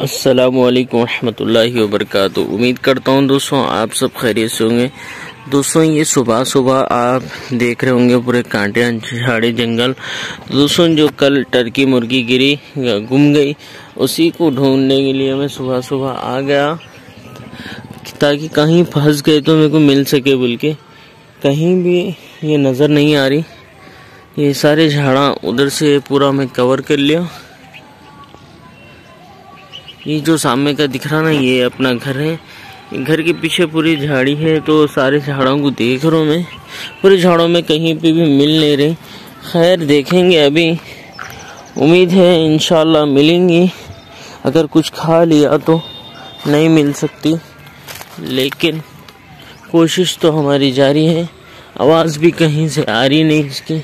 असलकम वरहमतुल्लाहि वबरकातुहू उम्मीद करता हूँ दोस्तों आप सब खैरियत से होंगे। दोस्तों, ये सुबह सुबह आप देख रहे होंगे पूरे कांटे झाड़े जंगल। दोस्तों, जो कल टर्की मुर्गी गिरी, गुम गई, उसी को ढूँढने के लिए मैं सुबह सुबह आ गया। ताकि कहीं फंस गए तो मेरे को मिल सके बोल के। कहीं भी ये नज़र नहीं आ रही। ये सारे झाड़ा उधर से पूरा मैं कवर कर लिया। ये जो सामने का दिख रहा ना, ये अपना घर है। घर के पीछे पूरी झाड़ी है तो सारे झाड़ों को देख रहा हूँ मैं। पूरे झाड़ों में कहीं पे भी मिल नहीं रहे। खैर, देखेंगे अभी। उम्मीद है इन मिलेंगी। अगर कुछ खा लिया तो नहीं मिल सकती। लेकिन कोशिश तो हमारी जारी है। आवाज़ भी कहीं से आ रही नहीं इसकी।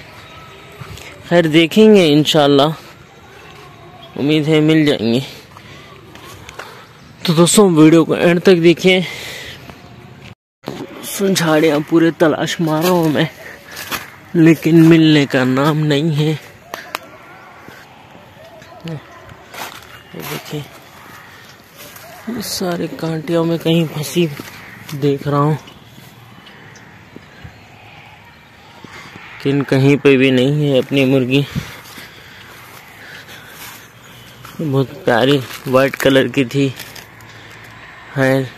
खैर, देखेंगे इन उम्मीद है मिल जाएँगे। तो दोस्तों वीडियो को एंड तक देखिए झाड़ियाँ पूरे तलाश मारा हूँ मैं लेकिन मिलने का नाम नहीं है। देखिए सारे कांटियों में कहीं फंसी देख रहा हूँ। लेकिन कहीं पे भी नहीं है अपनी मुर्गी। बहुत प्यारी वाइट कलर की थी। है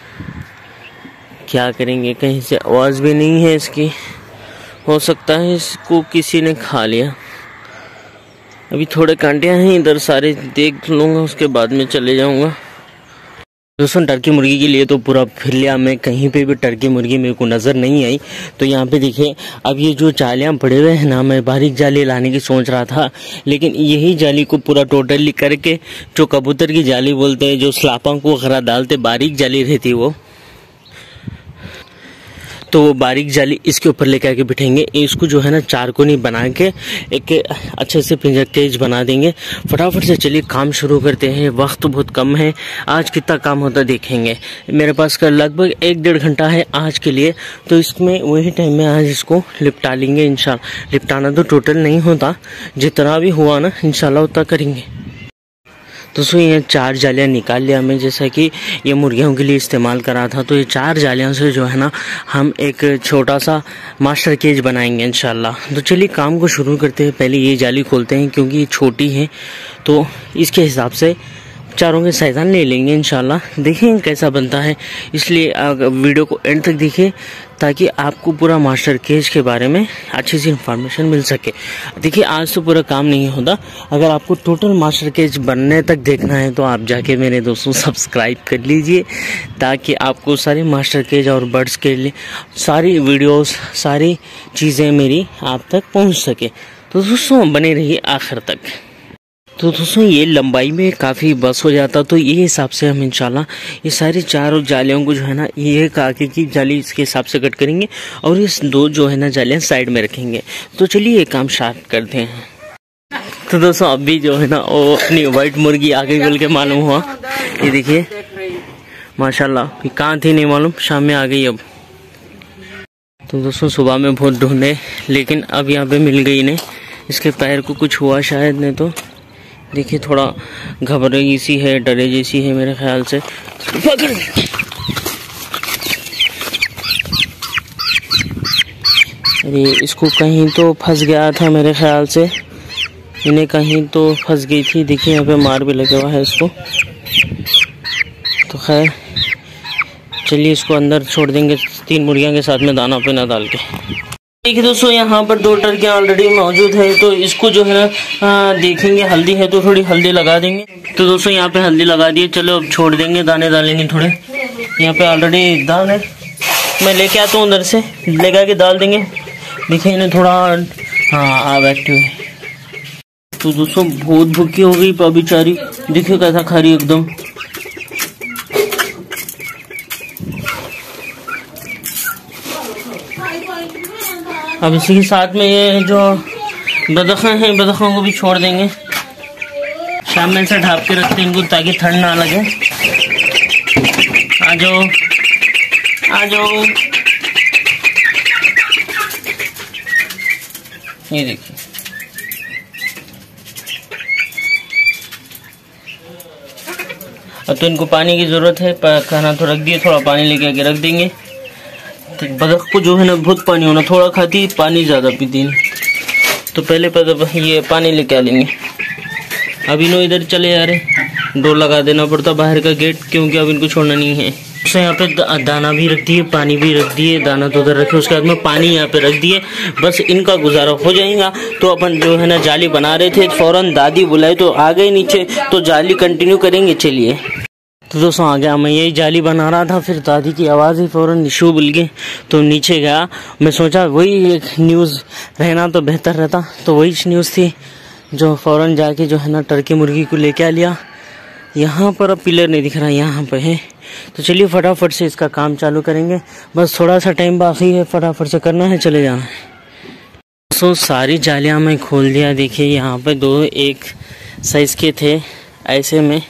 क्या करेंगे? कहीं से आवाज़ भी नहीं है इसकी। हो सकता है इसको किसी ने खा लिया। अभी थोड़े कांटियाँ हैं, इधर सारे देख लूँगा, उसके बाद में चले जाऊँगा। दोस्तों, टर्की मुर्गी के लिए तो पूरा फिर लिया मैं कहीं पे भी टर्की मुर्गी मेरे को नज़र नहीं आई। तो यहाँ पे देखिए, अब ये जो जालियाँ पड़े हुए हैं ना, मैं बारीक जाली लाने की सोच रहा था, लेकिन यही जाली को पूरा टोटली करके जो कबूतर की जाली बोलते हैं, जो स्लापा को वगैरह डालते, बारीक जाली रहती वो। तो वो बारीक जाली इसके ऊपर लेकर आके बिठेंगे। इसको जो है ना चार कोनी बना के एक अच्छे से पिंजर केज बना देंगे। फटाफट से चलिए, काम शुरू करते हैं। वक्त बहुत कम है। आज कितना काम होता देखेंगे। मेरे पास का लगभग एक डेढ़ घंटा है आज के लिए। तो इसमें वही टाइम में आज इसको लिपटा लेंगे इंशाल्लाह। लिपटाना तो टोटल नहीं होता। जितना भी हुआ ना, इंशाल्लाह उतना करेंगे। दोस्तों ये चार जालियाँ निकाल लिया मैं जैसा कि ये मुर्गियों के लिए इस्तेमाल करा था। तो ये चार जालियों से जो है ना, हम एक छोटा सा मास्टर केज बनाएँगे इनशाला तो चलिए काम को शुरू करते हैं। पहले ये जाली खोलते हैं, क्योंकि ये छोटी है तो इसके हिसाब से चारों के सैजान ले लेंगे इनशाला देखेंगे कैसा बनता है। इसलिए वीडियो को एंड तक देखिए ताकि आपको पूरा मास्टर केज के बारे में अच्छी सी इन्फॉर्मेशन मिल सके। देखिए, आज तो पूरा काम नहीं होता। अगर आपको टोटल मास्टर केज बनने तक देखना है तो आप जाके मेरे दोस्तों सब्सक्राइब कर लीजिए, ताकि आपको सारे मास्टर केज और बर्ड्स के लिए सारी वीडियोस सारी चीज़ें मेरी आप तक पहुँच सके। तो दोस्तों, बने रहिए आखिर तक। तो दोस्तों, ये लंबाई में काफ़ी बस हो जाता तो ये हिसाब से हम इंशाल्लाह ये सारी चारों जालियों को जो है ना, ये आगे की जाली इसके हिसाब से कट करेंगे और इस दो जो है ना जालियाँ साइड में रखेंगे। तो चलिए ये काम स्टार्ट करते हैं। तो दोस्तों अभी जो है ना, वो अपनी वाइट मुर्गी आगे बोल के मालूम हुआ। ये देखिए, माशाल्लाह कहाँ थी नहीं मालूम, शाम में आ गई अब। तो दोस्तों, सुबह में बहुत ढूंढे, लेकिन अब यहाँ पे मिल गई नहीं। इसके पैर को कुछ हुआ शायद, नहीं तो देखिए, थोड़ा घबरेगी सी है, डरे जैसी है मेरे ख्याल से। अरे, इसको कहीं तो फंस गया था मेरे ख्याल से। इन्हें कहीं तो फंस गई थी। देखिए, यहाँ पे मार भी लगा हुआ है इसको। तो खैर, चलिए इसको अंदर छोड़ देंगे। तीन मुर्गियों के साथ में दाना पीना डाल के। देखिए दोस्तों, यहाँ पर दो टर्कियाँ ऑलरेडी मौजूद है तो इसको जो है ना देखेंगे, हल्दी है तो थोड़ी हल्दी लगा देंगे। तो दोस्तों, यहाँ पे हल्दी लगा दिए, चलो अब छोड़ देंगे, दाने डालेंगे थोड़े। यहाँ पे ऑलरेडी दाल है। मैं लेके आता हूँ उधर से लेकर के डाल देंगे। देखिए, इन्हें थोड़ा हाँ आ बैठे हुए तो दोस्तों, बहुत भूखी हो गई बेचारी देखिए, कैसा खा रही एकदम। अब इसी के साथ में ये जो बदखें हैं बदखों को भी छोड़ देंगे। शाम में से ढाप के रखते हैं इनको ताकि ठंड ना लगे। आ जाओ आ जाओ। ये देखिए। अब तो इनको पानी की ज़रूरत है खाना तो रख दिए, थोड़ा पानी लेके आके रख देंगे। तो बदख को जो है ना बहुत पानी होना, थोड़ा खाती, पानी ज़्यादा पीती है। तो पहले पता ये पानी लेके आ लेंगे। अब इन्हों इधर चले जा रहे डोर लगा देना पड़ता बाहर का गेट, क्योंकि अब इनको छोड़ना नहीं है। उससे यहाँ पे दाना भी रख दिए, पानी भी रख दिए, दाना तो उधर रखे, उसके बाद में पानी यहाँ पे रख दिए। बस इनका गुजारा हो जाएगा। तो अपन जो है ना जाली बना रहे थे, फ़ौरन दादी बुलाए तो आ गए नीचे। तो जाली कंटिन्यू करेंगे, चलिए। तो दोस्तों आ गया मैं यही जाली बना रहा था, फिर दादी की आवाज़ ही फ़ौरन निशु बुल गई तो नीचे गया। मैं सोचा, वही एक न्यूज़ रहना तो बेहतर रहता। तो वही न्यूज़ थी, जो फ़ौरन जाके जो है ना टर्की मुर्गी को लेके आ लिया। यहाँ पर अब पिलर नहीं दिख रहा, यहाँ पर है। तो चलिए, फटाफट से इसका काम चालू करेंगे। बस थोड़ा सा टाइम बाकी है, फटाफट से करना है, चले जाना है। सारी जालियाँ मैं खोल दिया। देखिए, यहाँ पर दो एक साइज़ के थे, ऐसे में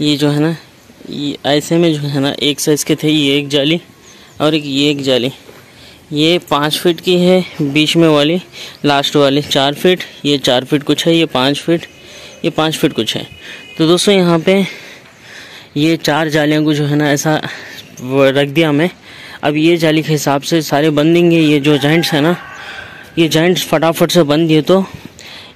ये जो है ना ऐसे में जो है ना, एक साइज़ के थे ये एक जाली और एक ये एक जाली। ये पाँच फीट की है बीच में वाली लास्ट वाली। चार फीट ये चार फीट कुछ है, ये पाँच फीट ये पाँच फीट कुछ है। तो दोस्तों, यहाँ पे ये चार जालियों को जो है ना, ऐसा रख दिया मैं अब ये जाली के हिसाब से सारे बन देंगे। ये जो जॉइंट्स है ना, ये जॉइंट्स फटाफट से बन दिए तो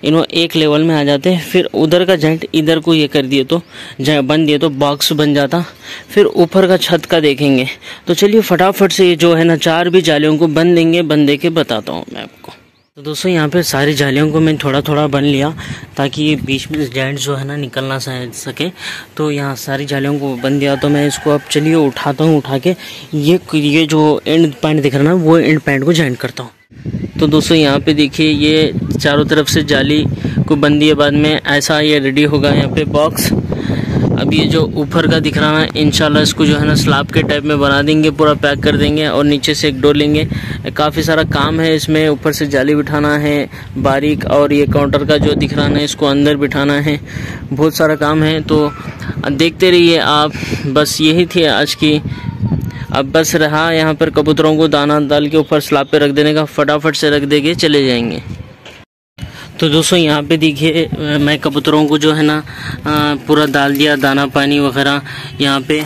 इन्हों एक लेवल में आ जाते हैं। फिर उधर का जेंट इधर को ये कर दिए तो बन दिए तो बॉक्स बन जाता। फिर ऊपर का छत का देखेंगे। तो चलिए फटाफट से ये जो है ना चार भी जालियों को बन देंगे बन दे के बताता हूँ मैं आपको। तो दोस्तों, यहाँ पे सारी जालियों को मैंने थोड़ा थोड़ा बन लिया, ताकि ये बीच में जेंट जो है ना निकलना सके। तो यहाँ सारी जालियों को बन दिया तो मैं इसको अब चलिए उठाता हूँ, उठा के। ये ये जो एंड पॉइंट दिख रहा ना, वो एंड पॉइंट को जॉइंट करता हूँ। तो दोस्तों यहाँ पे देखिए ये चारों तरफ़ से जाली को बन दिए बाद में ऐसा ये रेडी होगा यहाँ पे बॉक्स अब ये जो ऊपर का दिख रहा है इनशाला इसको जो है ना स्लाब के टाइप में बना देंगे, पूरा पैक कर देंगे और नीचे से एक डोर लेंगे। काफ़ी सारा काम है इसमें, ऊपर से जाली बिठाना है, बारीक और ये काउंटर का जो दिख रहा है इसको अंदर बिठाना है। बहुत सारा काम है तो देखते रहिए आप। बस यही थी आज की अब बस रहा यहाँ पर कबूतरों को दाना डाल के ऊपर स्लाब पे रख देने का, फटाफट से रख देंगे चले जाएँगे। तो दोस्तों, यहाँ पे देखिए, मैं कबूतरों को जो है ना पूरा डाल दिया, दाना पानी वगैरह, यहाँ पे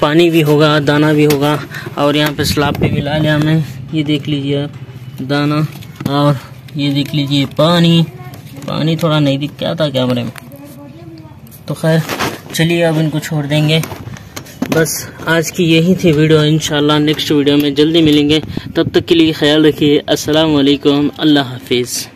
पानी भी होगा, दाना भी होगा, और यहाँ पे स्लाब पे भी ला लिया मैं ये देख लीजिए आप, दाना, और ये देख लीजिए पानी। पानी थोड़ा नहीं दिख क्या था कैमरे में? तो खैर, चलिए अब इनको छोड़ देंगे। बस आज की यही थी वीडियो, इंशाल्लाह नेक्स्ट वीडियो में जल्दी मिलेंगे। तब तक के लिए ख्याल रखिए। अस्सलाम अल्लाह हाफिज़।